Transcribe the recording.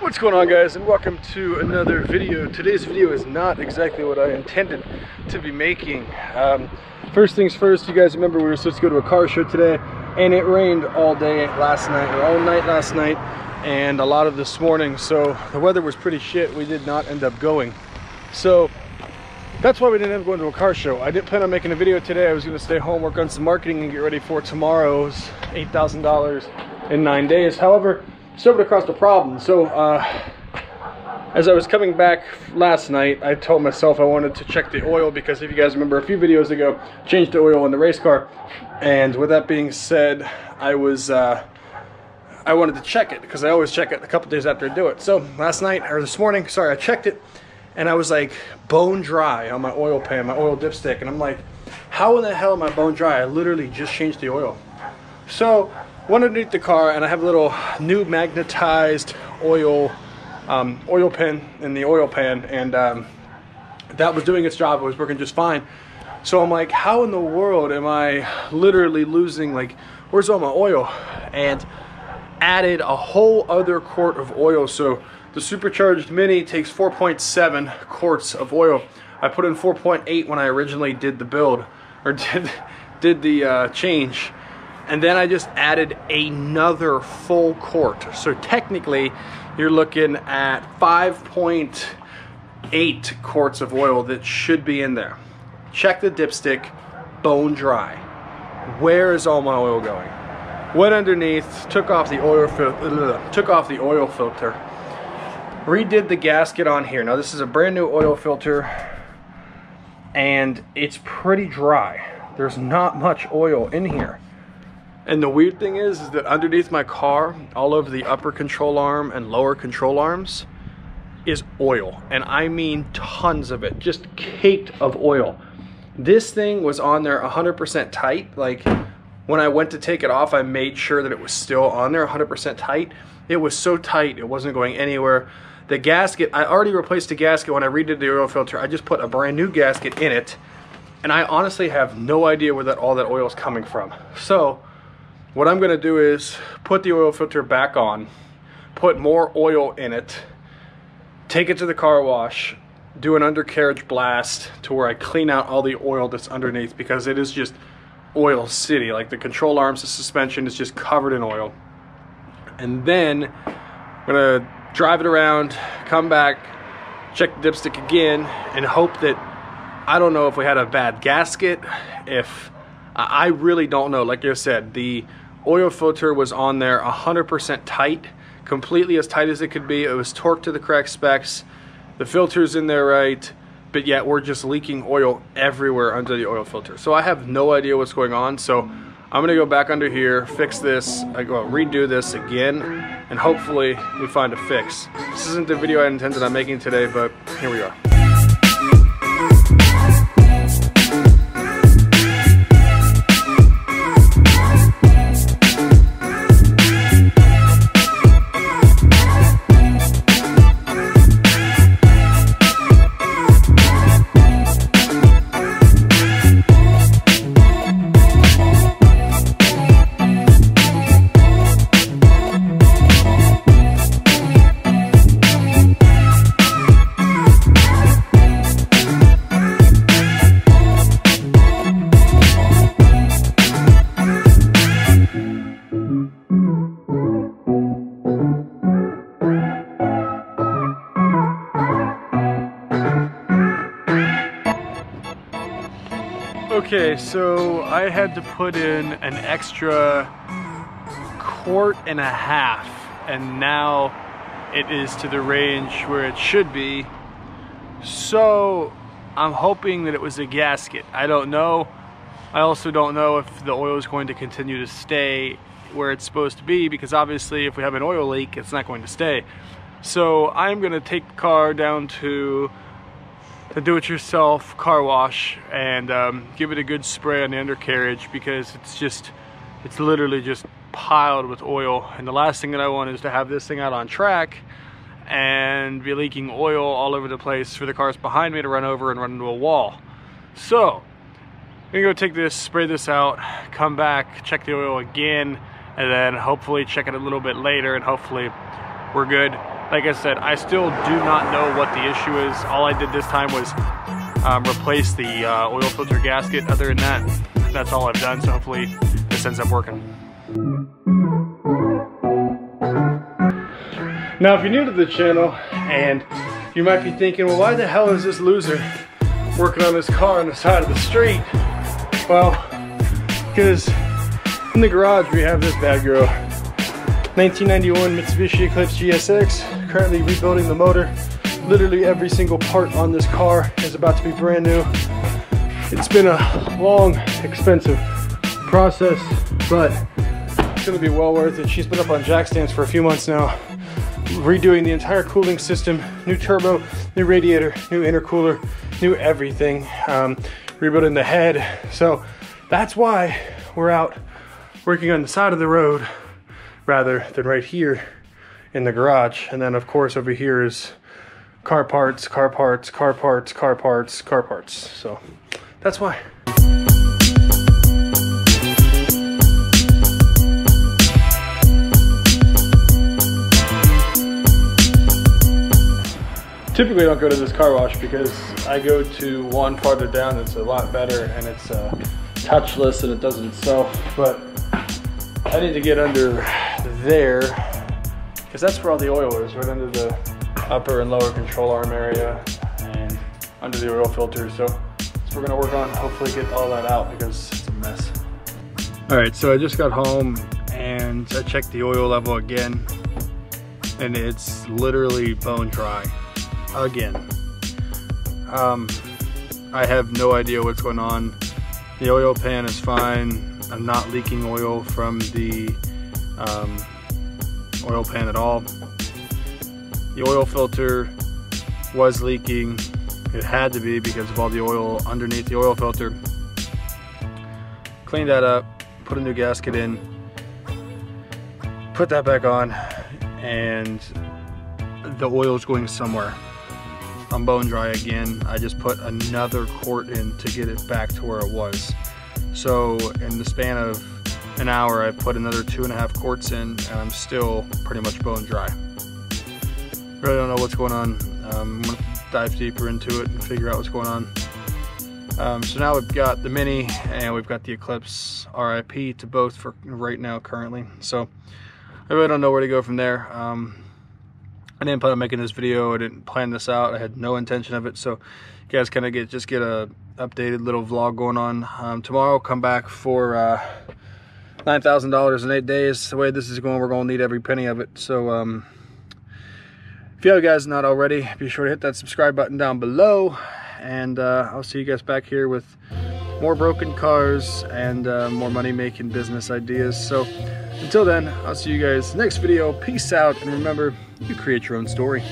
What's going on guys and welcome to another video. Today's video is not exactly what I intended to be making. Um, first things first, you guys remember we were supposed to go to a car show today and it rained all day last night or all night last night and a lot of this morning so the weather was pretty shit. We did not end up going. So that's why we didn't end up going to a car show. I didn't plan on making a video today. I was going to stay home, work on some marketing and get ready for tomorrow's $8,000 in nine days. However, stumbled across the problem. So, uh, as I was coming back last night, I told myself I wanted to check the oil because if you guys remember a few videos ago, changed the oil in the race car. And with that being said, I was, uh, I wanted to check it because I always check it a couple days after I do it. So last night, or this morning, sorry, I checked it and I was like bone dry on my oil pan, my oil dipstick. And I'm like, how in the hell am I bone dry? I literally just changed the oil. So one underneath the car and I have a little new magnetized oil um, oil pin in the oil pan and um, that was doing its job. It was working just fine. So I'm like how in the world am I literally losing like where's all my oil? And added a whole other quart of oil. So the supercharged mini takes 4.7 quarts of oil. I put in 4.8 when I originally did the build or did did the uh, change and then I just added another full quart. So technically, you're looking at 5.8 quarts of oil that should be in there. Check the dipstick, bone dry. Where is all my oil going? Went underneath, took off the oil took off the oil filter, redid the gasket on here. Now this is a brand new oil filter, and it's pretty dry. There's not much oil in here. And the weird thing is, is that underneath my car, all over the upper control arm and lower control arms, is oil. And I mean tons of it, just caked of oil. This thing was on there 100% tight. Like when I went to take it off, I made sure that it was still on there 100% tight. It was so tight, it wasn't going anywhere. The gasket, I already replaced the gasket when I redid the oil filter. I just put a brand new gasket in it. And I honestly have no idea where that all that oil is coming from. So what I'm gonna do is put the oil filter back on, put more oil in it, take it to the car wash, do an undercarriage blast to where I clean out all the oil that's underneath because it is just oil city. Like the control arms, the suspension is just covered in oil. And then I'm gonna drive it around, come back, check the dipstick again, and hope that, I don't know if we had a bad gasket, if, I really don't know. Like I said, the oil filter was on there 100% tight, completely as tight as it could be. It was torqued to the correct specs. The filter's in there right, but yet we're just leaking oil everywhere under the oil filter. So I have no idea what's going on. So I'm gonna go back under here, fix this, I go redo this again, and hopefully we find a fix. This isn't the video I intended on making today, but here we are. Okay, so I had to put in an extra quart and a half, and now it is to the range where it should be. So I'm hoping that it was a gasket. I don't know. I also don't know if the oil is going to continue to stay where it's supposed to be because obviously if we have an oil leak, it's not going to stay. So I'm gonna take the car down to the do-it-yourself car wash and um, give it a good spray on the undercarriage because it's just it's literally just piled with oil. And the last thing that I want is to have this thing out on track and be leaking oil all over the place for the cars behind me to run over and run into a wall. So I'm gonna go take this spray this out come back check the oil again and then hopefully check it a little bit later and hopefully we're good Like I said, I still do not know what the issue is. All I did this time was um, replace the uh, oil filter gasket. Other than that, that's all I've done. So hopefully this ends up working. Now, if you're new to the channel and you might be thinking, well, why the hell is this loser working on this car on the side of the street? Well, because in the garage we have this bad girl. 1991 Mitsubishi Eclipse GSX, currently rebuilding the motor. Literally every single part on this car is about to be brand new. It's been a long, expensive process, but it's gonna be well worth it. She's been up on jack stands for a few months now, redoing the entire cooling system, new turbo, new radiator, new intercooler, new everything, um, rebuilding the head. So that's why we're out working on the side of the road rather than right here in the garage. And then of course over here is car parts, car parts, car parts, car parts, car parts. So that's why. Typically I don't go to this car wash because I go to one farther down that's a lot better and it's uh, touchless and it does it itself. But I need to get under there because that's where all the oil is, right under the upper and lower control arm area and under the oil filter. So we're gonna work on hopefully get all that out because it's a mess. All right, so I just got home and I checked the oil level again and it's literally bone dry again. Um, I have no idea what's going on. The oil pan is fine. I'm not leaking oil from the um, oil pan at all. The oil filter was leaking. It had to be because of all the oil underneath the oil filter. Cleaned that up, put a new gasket in, put that back on, and the oil is going somewhere. I'm bone dry again. I just put another quart in to get it back to where it was. So in the span of an hour, I put another two and a half quarts in and I'm still pretty much bone dry. Really don't know what's going on. Um, I'm gonna dive deeper into it and figure out what's going on. Um, so now we've got the Mini and we've got the Eclipse RIP to both for right now currently. So I really don't know where to go from there. Um, I didn't plan on making this video. I didn't plan this out. I had no intention of it. So you guys kind of get just get a updated little vlog going on. Um, tomorrow I'll come back for uh, $9,000 in eight days. The way this is going, we're going to need every penny of it. So um, if you guys not already, be sure to hit that subscribe button down below. And uh, I'll see you guys back here with more broken cars and uh, more money making business ideas. So until then, I'll see you guys next video. Peace out. And remember, you create your own story.